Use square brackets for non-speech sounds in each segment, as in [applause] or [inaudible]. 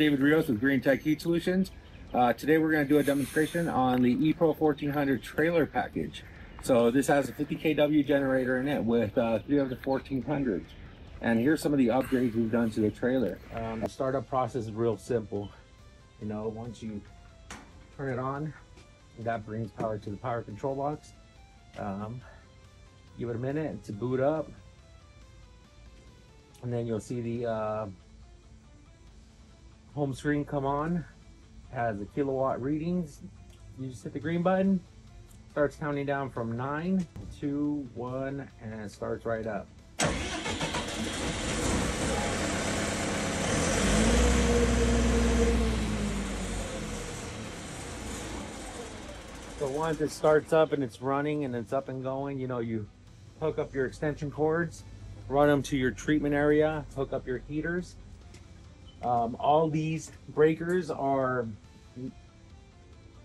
David Rios with GreenTech Heat Solutions. Uh, today we're going to do a demonstration on the ePro 1400 trailer package. So this has a 50 kW generator in it with uh, three of the 1400s. And here's some of the upgrades we've done to the trailer. Um, the startup process is real simple. You know, once you turn it on, that brings power to the power control box. Um, give it a minute to boot up. And then you'll see the uh, home screen come on. Has the kilowatt readings. You just hit the green button. Starts counting down from nine, two, one, and it starts right up. So once it starts up and it's running and it's up and going, you know, you hook up your extension cords, run them to your treatment area, hook up your heaters. Um, all these breakers are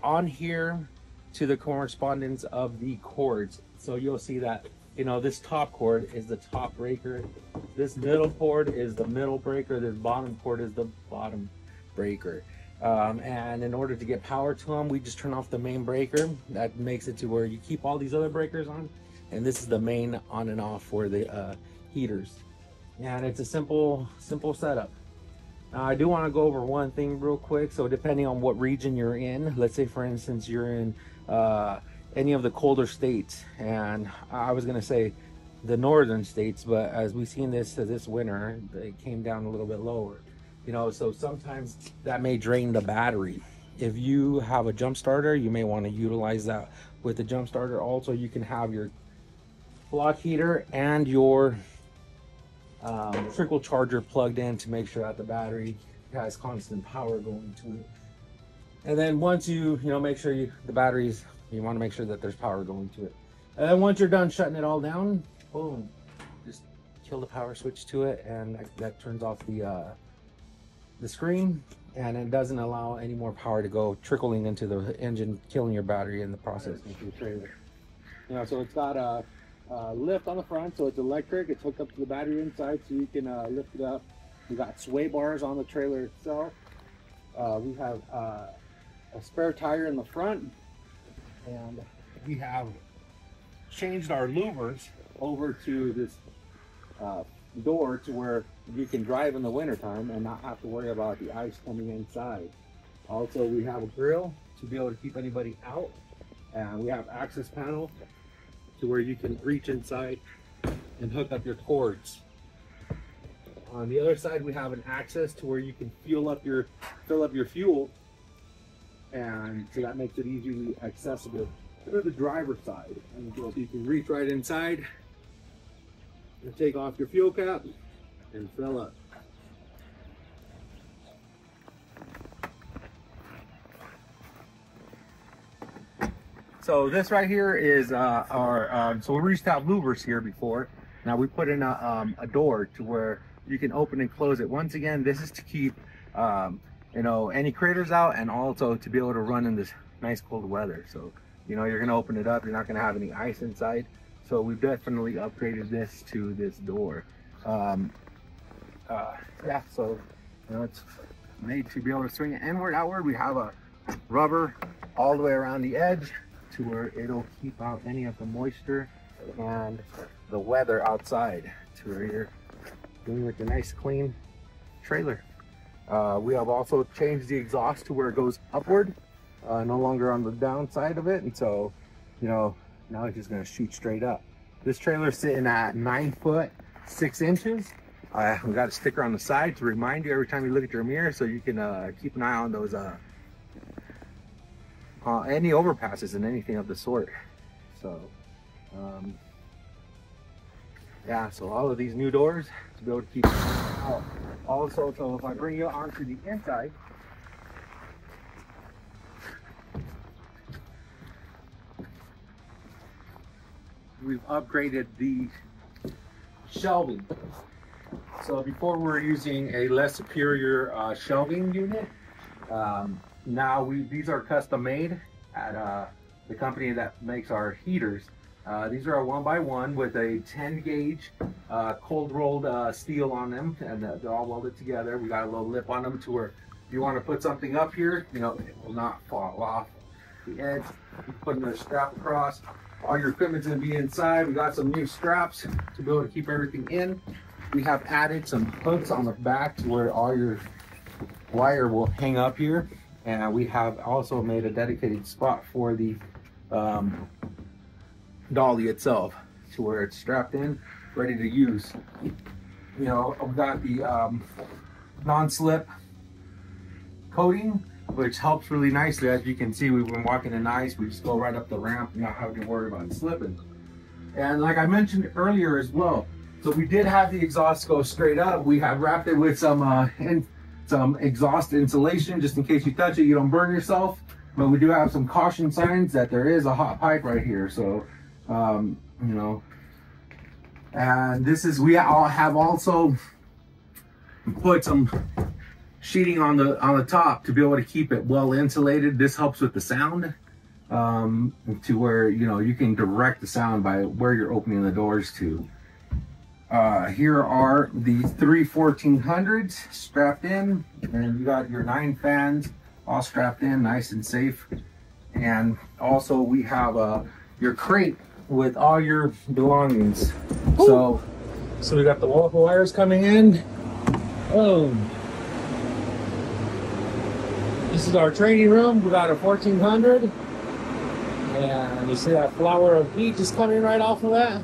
on here to the correspondence of the cords. So you'll see that, you know, this top cord is the top breaker. This middle cord is the middle breaker. This bottom cord is the bottom breaker. Um, and in order to get power to them, we just turn off the main breaker. That makes it to where you keep all these other breakers on. And this is the main on and off for the uh, heaters. And it's a simple, simple setup. Now, I do want to go over one thing real quick. So depending on what region you're in, let's say for instance, you're in uh, any of the colder states. And I was going to say the northern states, but as we've seen this this winter, it came down a little bit lower you know so sometimes that may drain the battery if you have a jump starter you may want to utilize that with the jump starter also you can have your block heater and your um, trickle charger plugged in to make sure that the battery has constant power going to it. And then once you you know make sure you the batteries you want to make sure that there's power going to it. And then once you're done shutting it all down boom just kill the power switch to it and that, that turns off the uh, the screen and it doesn't allow any more power to go trickling into the engine, killing your battery in the process. You know, so it's got a, a, lift on the front, so it's electric. It's hooked up to the battery inside, so you can uh, lift it up. We got sway bars on the trailer itself. Uh, we have uh, a spare tire in the front, and we have changed our louvers over to this uh, door to where you can drive in the wintertime and not have to worry about the ice coming inside. Also, we have a grill to be able to keep anybody out. And we have access panel to where you can reach inside and hook up your cords. On the other side, we have an access to where you can fuel up your fill up your fuel, and so that makes it easily accessible to the driver's side. And so you can reach right inside and take off your fuel cap and fill up. So this right here is uh, our, um, so we to have louvers here before. Now we put in a, um, a door to where you can open and close it. Once again, this is to keep, um, you know, any critters out and also to be able to run in this nice cold weather. So, you know, you're gonna open it up, you're not gonna have any ice inside. So we've definitely upgraded this to this door. Um, uh, yeah, so you know, it's made to be able to swing it inward, outward. We have a rubber all the way around the edge to where it'll keep out any of the moisture and the weather outside to where you're doing with a nice clean trailer. Uh, we have also changed the exhaust to where it goes upward, uh, no longer on the downside of it. And so, you know, now it's just gonna shoot straight up. This trailer's sitting at nine foot, six inches. Uh, we got a sticker on the side to remind you every time you look at your mirror so you can uh, keep an eye on those uh, any overpasses and anything of the sort. So, um, yeah, so all of these new doors to be able to keep out. Also, so if I bring you onto the inside, we've upgraded the shelving. So before we were using a less superior uh, shelving unit. Um, now we these are custom made at uh, the company that makes our heaters. Uh, these are a one by one with a 10 gauge uh, cold rolled uh, steel on them and they're all welded together. We got a little lip on them to where If you want to put something up here, you know, it will not fall off the edge. You put another strap across. All your equipment's gonna be inside. We got some new straps to be able to keep everything in. We have added some hooks on the back to where all your wire will hang up here. And we have also made a dedicated spot for the um, dolly itself to where it's strapped in, ready to use. You know, we've got the um, non-slip coating, which helps really nicely. As you can see, we've been walking in ice. We just go right up the ramp, not having to worry about slipping. And like I mentioned earlier as well, so we did have the exhaust go straight up. We have wrapped it with some uh, [laughs] some exhaust insulation just in case you touch it, you don't burn yourself. But we do have some caution signs that there is a hot pipe right here. So, um, you know, and this is, we all have also put some sheeting on the on the top to be able to keep it well insulated. This helps with the sound um, to where you know you can direct the sound by where you're opening the doors to. Uh, here are the three 1400s strapped in, and you got your nine fans all strapped in, nice and safe. And also we have uh, your crate with all your belongings. Ooh. So, so we got the wall wires coming in. Boom. This is our training room. We got a 1400. And you see that flower of heat just coming right off of that.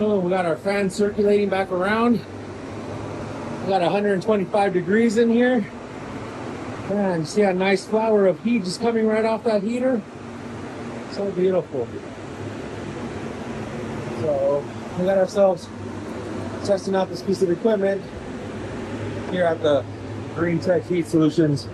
We got our fan circulating back around. We got 125 degrees in here. And see a nice flower of heat just coming right off that heater. So beautiful. So we got ourselves testing out this piece of equipment here at the GreenTech Heat Solutions